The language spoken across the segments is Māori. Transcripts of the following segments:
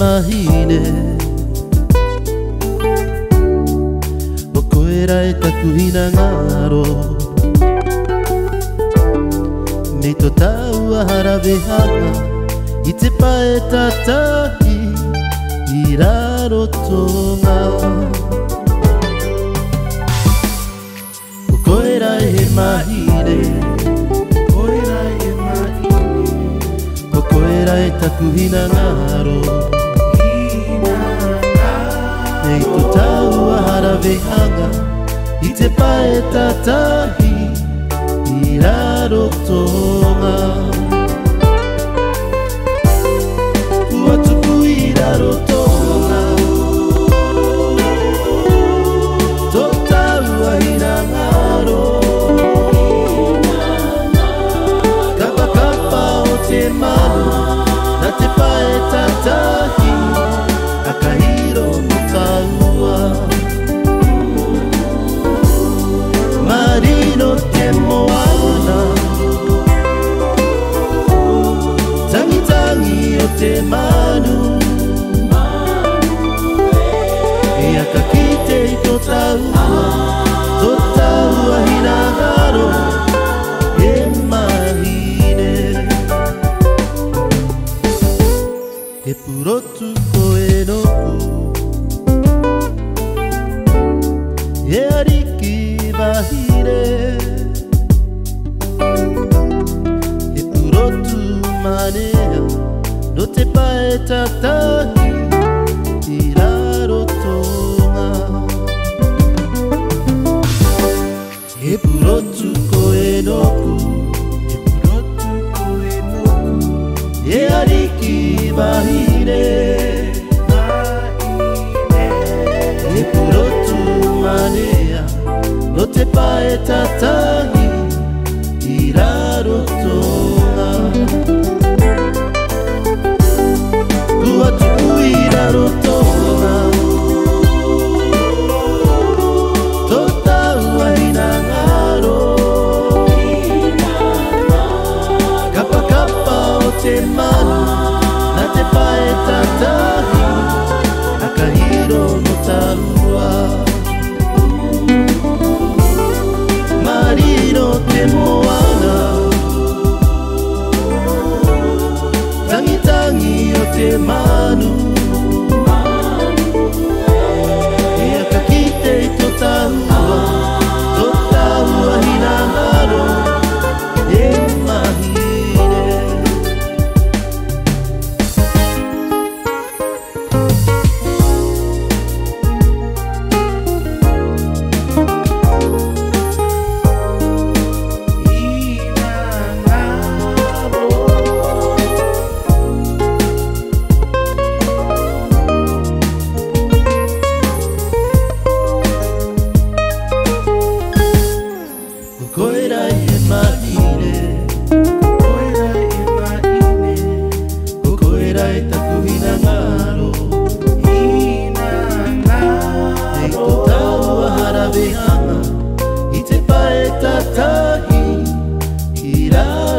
mahine Mo koera e taku hina ngaro Nei to tau ahara vehaka I te pae tataki I raro tonga Mo koera e he mahine Mo koera e taku hina ngaro Mo koera e taku hina I te aharavehaga itsepaetatahi irarokto tatahi i raro tōna He purotu ko e noku He purotu ko e noku He ariki mahire Mahire He purotu manea te pae tatahi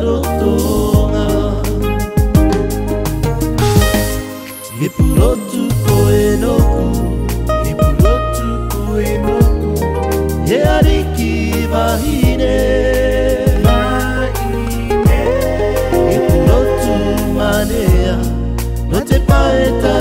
rotonga He purotu ko e noku He purotu ko e noku He ariki vahine Vahine He purotu manea No te paeta